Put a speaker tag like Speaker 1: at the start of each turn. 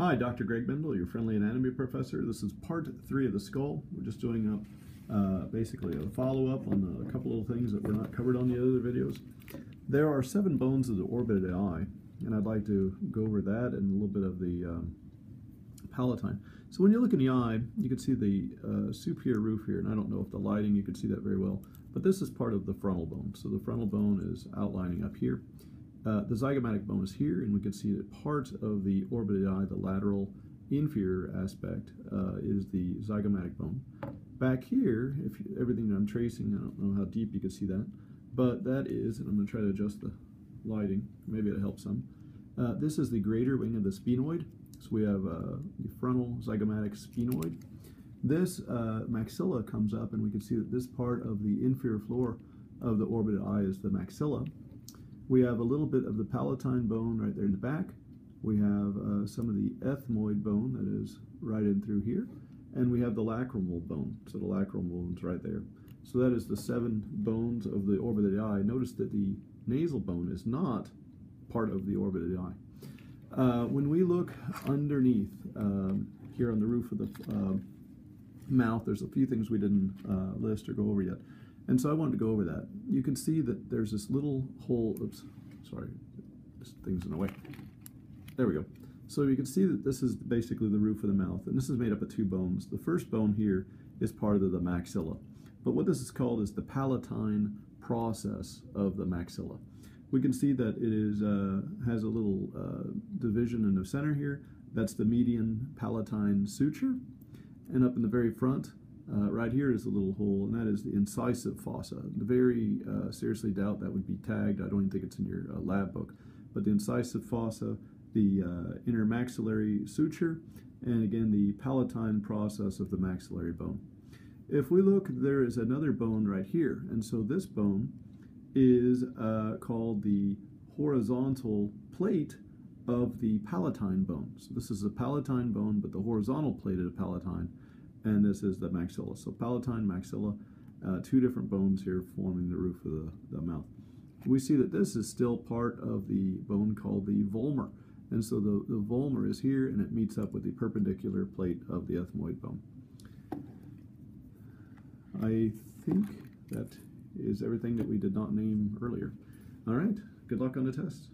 Speaker 1: Hi, Dr. Greg Mendel, your friendly anatomy professor. This is part three of the skull. We're just doing a, uh, basically a follow-up on a couple of things that were not covered on the other videos. There are seven bones of the orbit of the eye, and I'd like to go over that and a little bit of the um, palatine. So when you look in the eye, you can see the uh, superior roof here, and I don't know if the lighting, you can see that very well, but this is part of the frontal bone. So the frontal bone is outlining up here. Uh, the zygomatic bone is here, and we can see that part of the orbited eye, the lateral inferior aspect, uh, is the zygomatic bone. Back here, if you, everything I'm tracing, I don't know how deep you can see that, but that is, and I'm going to try to adjust the lighting, maybe it'll help some. Uh, this is the greater wing of the sphenoid. So we have uh, the frontal zygomatic sphenoid. This uh, maxilla comes up, and we can see that this part of the inferior floor of the orbited eye is the maxilla. We have a little bit of the palatine bone right there in the back. We have uh, some of the ethmoid bone that is right in through here. And we have the lacrimal bone. So the lacrimal bone's right there. So that is the seven bones of the orbit of the eye. Notice that the nasal bone is not part of the orbit of the eye. Uh, when we look underneath um, here on the roof of the uh, mouth, there's a few things we didn't uh, list or go over yet. And so I wanted to go over that. You can see that there's this little hole, oops, sorry, this thing's in the way. There we go. So you can see that this is basically the roof of the mouth, and this is made up of two bones. The first bone here is part of the maxilla. But what this is called is the palatine process of the maxilla. We can see that it is uh, has a little uh, division in the center here. That's the median palatine suture. And up in the very front, uh, right here is a little hole, and that is the incisive fossa. The very uh, seriously doubt that would be tagged. I don't even think it's in your uh, lab book. But the incisive fossa, the uh, intermaxillary suture, and again the palatine process of the maxillary bone. If we look, there is another bone right here, and so this bone is uh, called the horizontal plate of the palatine bone. So this is a palatine bone, but the horizontal plate of the palatine and this is the maxilla. So palatine, maxilla, uh, two different bones here forming the roof of the, the mouth. We see that this is still part of the bone called the vomer. And so the, the vomer is here and it meets up with the perpendicular plate of the ethmoid bone. I think that is everything that we did not name earlier. All right, good luck on the test.